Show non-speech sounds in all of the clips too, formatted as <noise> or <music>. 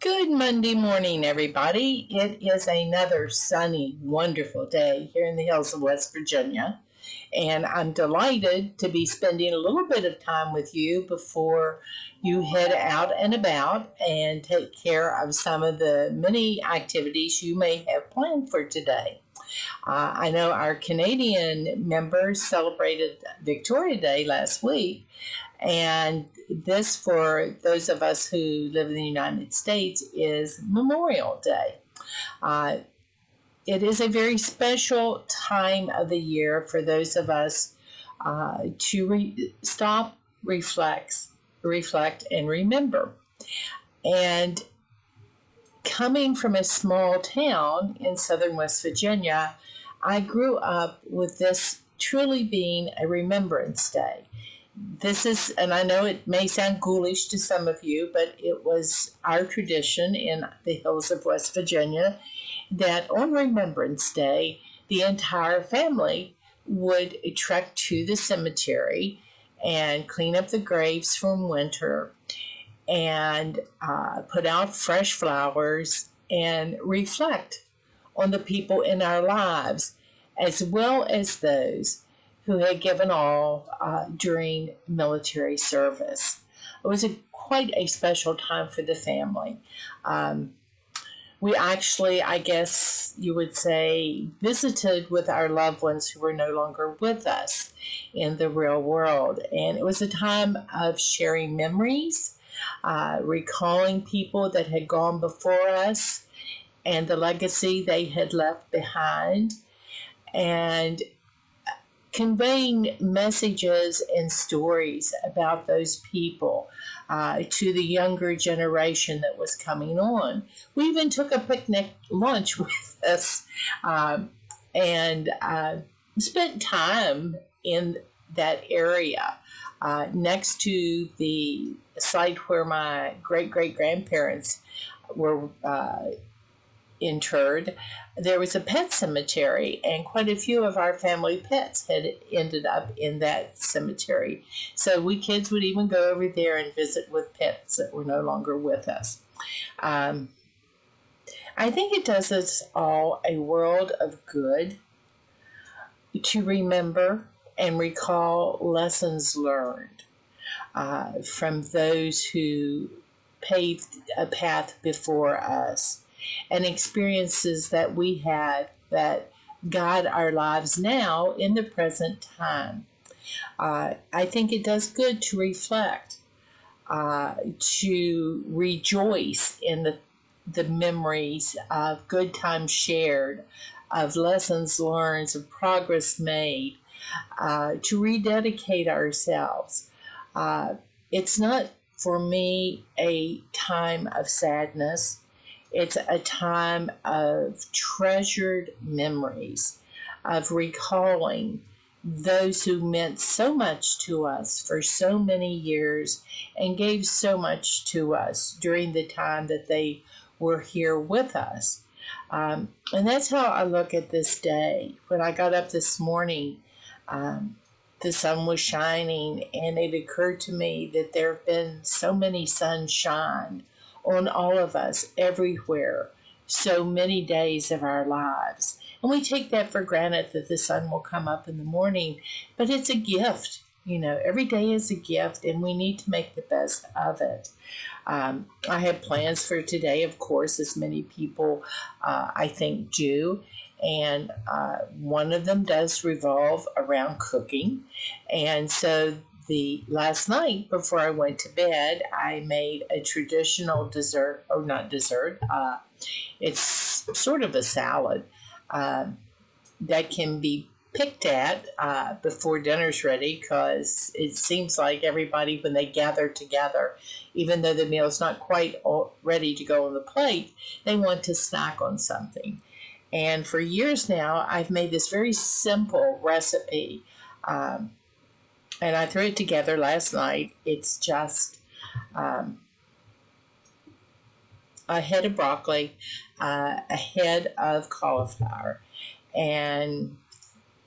Good Monday morning, everybody. It is another sunny, wonderful day here in the hills of West Virginia. And I'm delighted to be spending a little bit of time with you before you head out and about and take care of some of the many activities you may have planned for today. Uh, I know our Canadian members celebrated Victoria Day last week, and this, for those of us who live in the United States, is Memorial Day. Uh, it is a very special time of the year for those of us uh, to re- stop, reflect, reflect, and remember. And coming from a small town in southern West Virginia, I grew up with this truly being a Remembrance Day this is, and I know it may sound ghoulish to some of you, but it was our tradition in the hills of West Virginia that on Remembrance Day, the entire family would trek to the cemetery and clean up the graves from winter and uh, put out fresh flowers and reflect on the people in our lives as well as those who had given all uh, during military service. It was a, quite a special time for the family. Um, we actually, I guess you would say, visited with our loved ones who were no longer with us in the real world. And it was a time of sharing memories, uh, recalling people that had gone before us and the legacy they had left behind. And conveying messages and stories about those people uh, to the younger generation that was coming on. We even took a picnic lunch <laughs> with us um, and uh, spent time in that area uh, next to the site where my great great grandparents were uh, interred, there was a pet cemetery, and quite a few of our family pets had ended up in that cemetery. So we kids would even go over there and visit with pets that were no longer with us. Um, I think it does us all a world of good to remember and recall lessons learned uh, from those who paved a path before us and experiences that we had that guide our lives now in the present time. Uh, I think it does good to reflect, uh, to rejoice in the, the memories of good times shared, of lessons learned, of progress made, uh, to rededicate ourselves. Uh, it's not for me a time of sadness. It's a time of treasured memories, of recalling those who meant so much to us for so many years and gave so much to us during the time that they were here with us. Um, and that's how I look at this day. When I got up this morning, um, the sun was shining, and it occurred to me that there have been so many sunshine on all of us everywhere so many days of our lives. And we take that for granted that the sun will come up in the morning, but it's a gift. You know, every day is a gift, and we need to make the best of it. Um, I have plans for today, of course, as many people uh, I think do. And uh, one of them does revolve around cooking. And so the last night before I went to bed, I made a traditional dessert, or not dessert. Uh, it's sort of a salad uh, that can be picked at uh, before dinner's ready because it seems like everybody, when they gather together, even though the meal's not quite ready to go on the plate, they want to snack on something. And for years now, I've made this very simple recipe. Um, and I threw it together last night. It's just um, a head of broccoli, uh, a head of cauliflower, and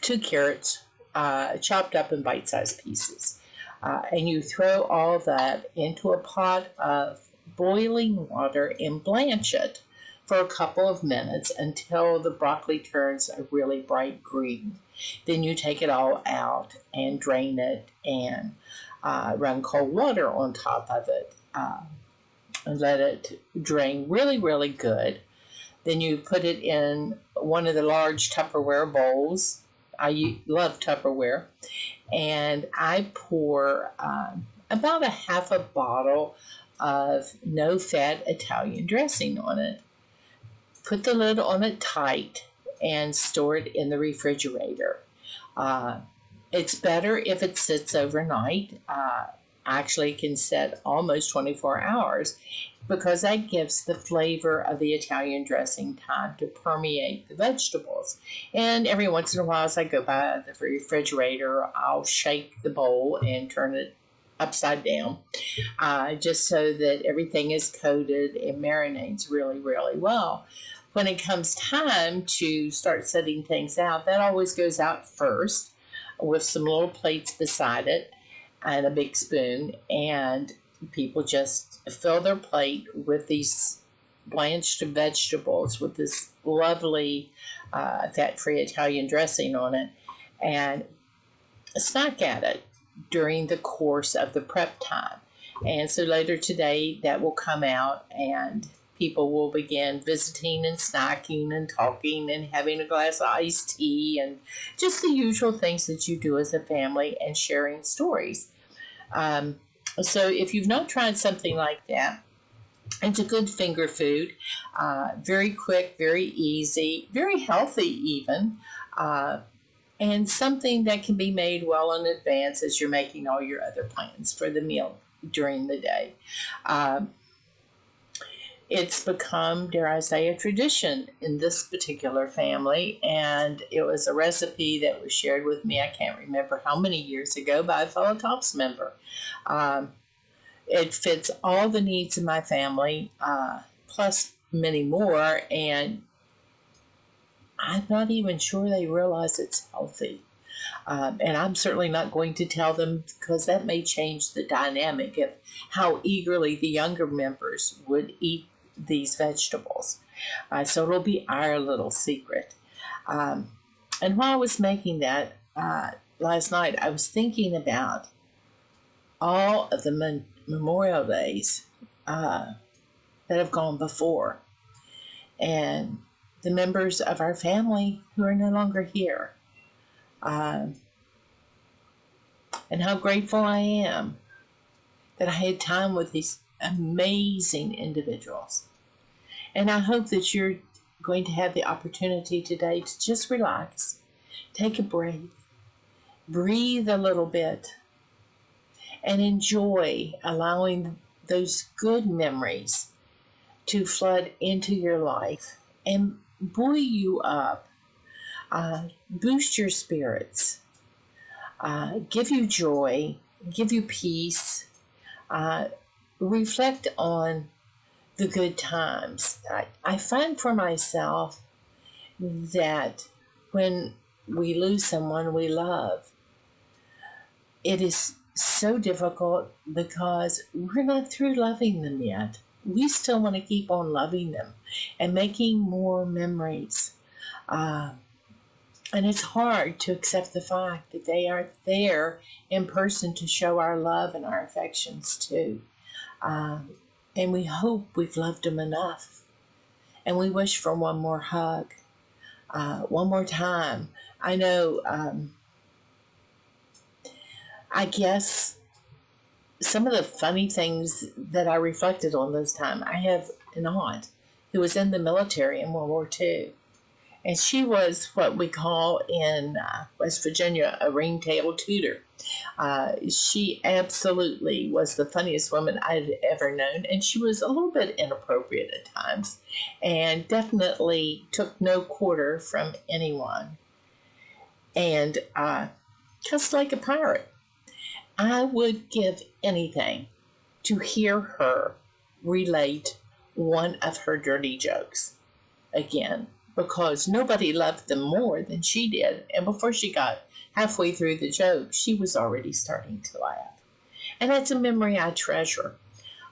two carrots uh, chopped up in bite sized pieces. Uh, and you throw all that into a pot of boiling water and blanch it for a couple of minutes until the broccoli turns a really bright green. Then you take it all out and drain it and uh, run cold water on top of it uh, and let it drain really, really good. Then you put it in one of the large Tupperware bowls. I love Tupperware. And I pour um, about a half a bottle of no fat Italian dressing on it. Put the lid on it tight and store it in the refrigerator. Uh, it's better if it sits overnight. Uh, actually, can set almost 24 hours because that gives the flavor of the Italian dressing time to permeate the vegetables. And every once in a while, as I go by the refrigerator, I'll shake the bowl and turn it upside down uh, just so that everything is coated and marinates really, really well. When it comes time to start setting things out, that always goes out first with some little plates beside it and a big spoon. And people just fill their plate with these blanched vegetables with this lovely uh, fat free Italian dressing on it and snack at it during the course of the prep time. And so later today, that will come out, and people will begin visiting and snacking and talking and having a glass of iced tea and just the usual things that you do as a family and sharing stories. Um, so if you've not tried something like that, it's a good finger food, uh, very quick, very easy, very healthy, even. Uh, and something that can be made well in advance as you're making all your other plans for the meal during the day. Um, it's become, dare I say, a tradition in this particular family, and it was a recipe that was shared with me. I can't remember how many years ago by a fellow TOPS member. Um, it fits all the needs of my family, uh, plus many more, and I'm not even sure they realize it's healthy. Um, and I'm certainly not going to tell them because that may change the dynamic of how eagerly the younger members would eat these vegetables. Uh, so it'll be our little secret. Um, and while I was making that uh, last night, I was thinking about all of the Memorial Days uh, that have gone before. And the members of our family who are no longer here. Um, and how grateful I am that I had time with these amazing individuals. And I hope that you're going to have the opportunity today to just relax, take a breath, breathe a little bit, and enjoy allowing those good memories to flood into your life and buoy you up, uh, boost your spirits, uh, give you joy, give you peace, uh, reflect on the good times. I, I find for myself that when we lose someone we love, it is so difficult because we're not through loving them yet we still want to keep on loving them and making more memories. Uh, and it's hard to accept the fact that they aren't there in person to show our love and our affections too. Um, and we hope we've loved them enough. And we wish for one more hug, uh, one more time. I know, um, I guess some of the funny things that I reflected on this time. I have an aunt who was in the military in World War II, and she was what we call in uh, West Virginia a ringtail tutor. Uh, she absolutely was the funniest woman I'd ever known, and she was a little bit inappropriate at times, and definitely took no quarter from anyone, and uh, just like a pirate. I would give anything to hear her relate one of her dirty jokes again because nobody loved them more than she did. And before she got halfway through the joke, she was already starting to laugh. And that's a memory I treasure.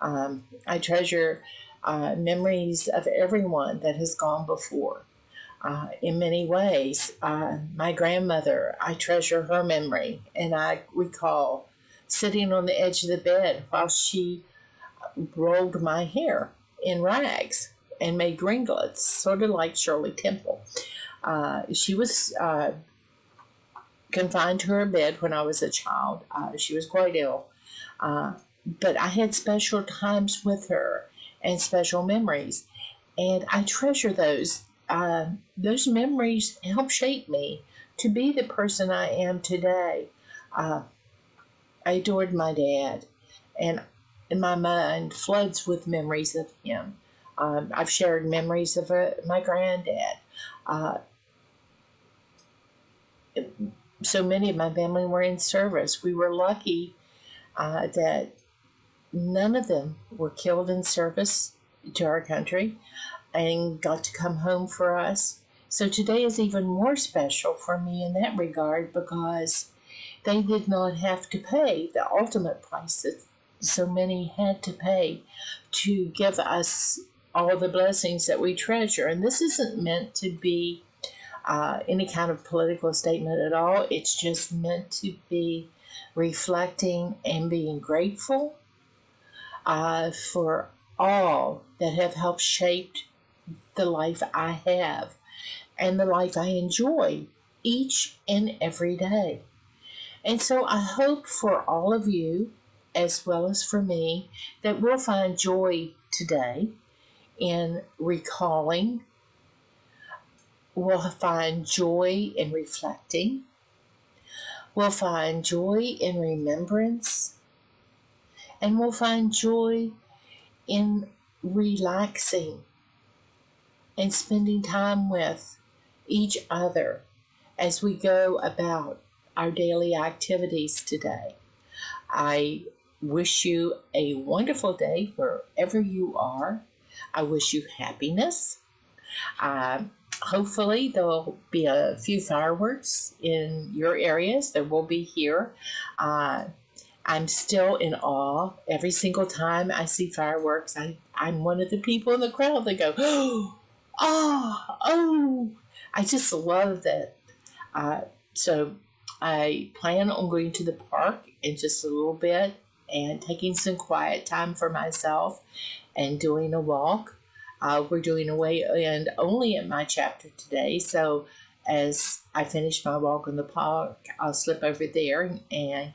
Um, I treasure uh, memories of everyone that has gone before. Uh, in many ways, uh, my grandmother, I treasure her memory, and I recall sitting on the edge of the bed while she rolled my hair in rags and made ringlets, sort of like Shirley Temple. Uh, she was uh, confined to her bed when I was a child. Uh, she was quite ill. Uh, but I had special times with her and special memories. And I treasure those. Uh, those memories help shape me to be the person I am today. I adored my dad, and my mind floods with memories of him. Um, I've shared memories of uh, my granddad. Uh, so many of my family were in service. We were lucky uh, that none of them were killed in service to our country and got to come home for us. So today is even more special for me in that regard because they did not have to pay the ultimate price that so many had to pay to give us all the blessings that we treasure. And this isn't meant to be uh, any kind of political statement at all. It's just meant to be reflecting and being grateful uh, for all that have helped shape the life I have and the life I enjoy each and every day. And so I hope for all of you, as well as for me, that we'll find joy today in recalling. We'll find joy in reflecting. We'll find joy in remembrance and we'll find joy in relaxing and spending time with each other as we go about our daily activities today. I wish you a wonderful day wherever you are. I wish you happiness. Uh, hopefully, there'll be a few fireworks in your areas. There will be here. Uh, I'm still in awe every single time I see fireworks. I, I'm one of the people in the crowd that go, oh, <gasps> oh, oh. I just love that. Uh, so I plan on going to the park in just a little bit and taking some quiet time for myself and doing a walk. Uh, we're doing a and only in my chapter today. So as I finish my walk in the park, I'll slip over there and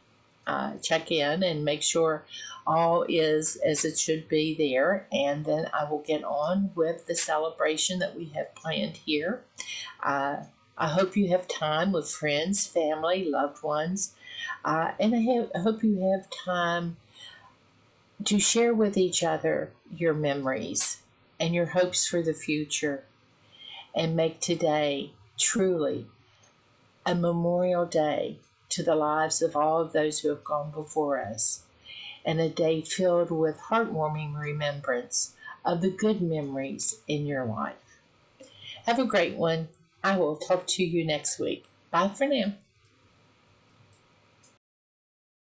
uh, check in and make sure all is as it should be there. And then I will get on with the celebration that we have planned here. Uh, I hope you have time with friends, family, loved ones. Uh, and I, have, I hope you have time to share with each other your memories and your hopes for the future and make today truly a memorial day to the lives of all of those who have gone before us, and a day filled with heartwarming remembrance of the good memories in your life. Have a great one. I will talk to you next week. Bye for now.